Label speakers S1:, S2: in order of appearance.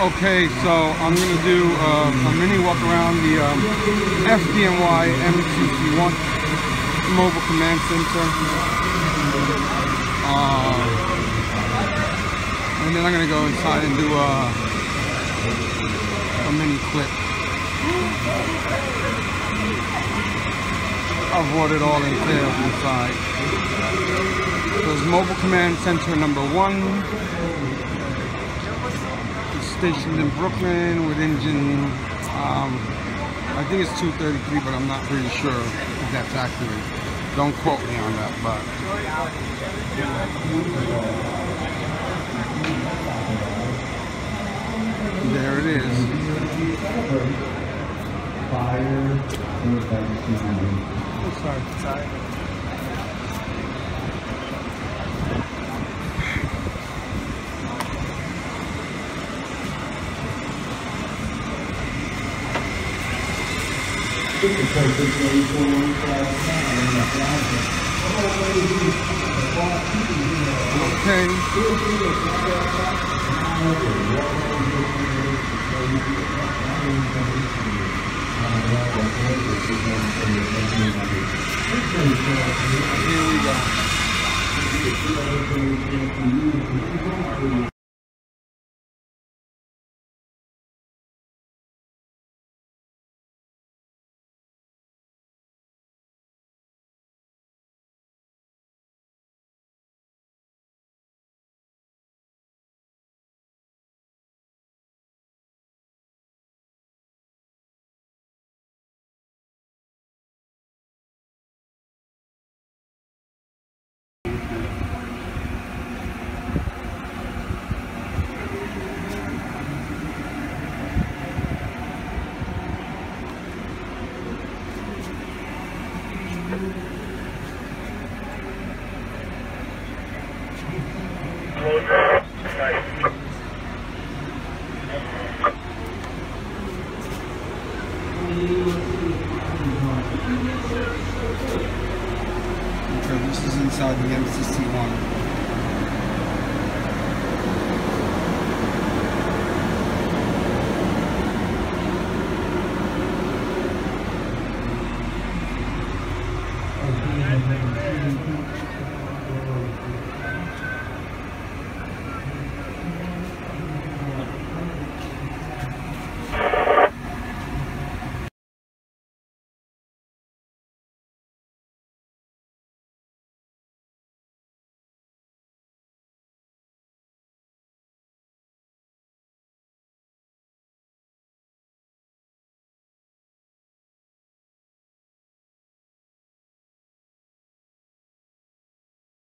S1: Okay, so I'm gonna do uh, a mini walk around the um, FDNY MCC1 Mobile Command Center. Uh, and then I'm gonna go inside and do a, a mini clip of what it all entails inside. So it's Mobile Command Center number one stationed in Brooklyn with engine, um, I think it's 233, but I'm not really sure if that's accurate. Don't quote me on that, but. There it is. Fire.
S2: Sorry, sorry.
S1: Okay. Here we go. Okay, this is inside the MCC1.